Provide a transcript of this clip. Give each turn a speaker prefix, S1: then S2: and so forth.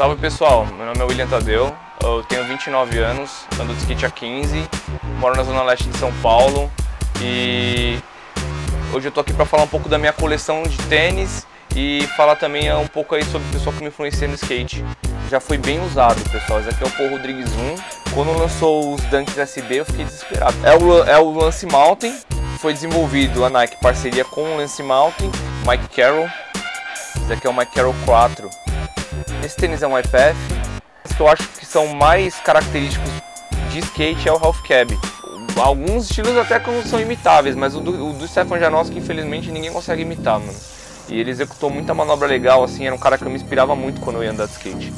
S1: Salve pessoal, meu nome é William Tadeu, eu tenho 29 anos, ando de skate há 15, moro na zona leste de São Paulo e hoje eu tô aqui para falar um pouco da minha coleção de tênis e falar também um pouco aí sobre o pessoal que me influencia no skate. Já foi bem usado, pessoal. Esse aqui é o Paul Rodrigues 1. Quando lançou os Dunks SB, eu fiquei desesperado. É o, é o Lance Mountain, foi desenvolvido a Nike parceria com o Lance Mountain, Mike Carroll. Esse aqui é o Mike Carroll 4. Esse tênis é um IPF. Os que eu acho que são mais característicos de skate é o Half Cab. Alguns estilos até são imitáveis, mas o do, o do Stefan Janowski, infelizmente, ninguém consegue imitar, mano. E ele executou muita manobra legal, assim, era um cara que eu me inspirava muito quando eu ia andar de skate.